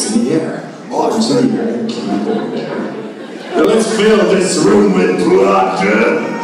It's in the air. Oh, it's in the air. Keep. Let's fill this room with blood.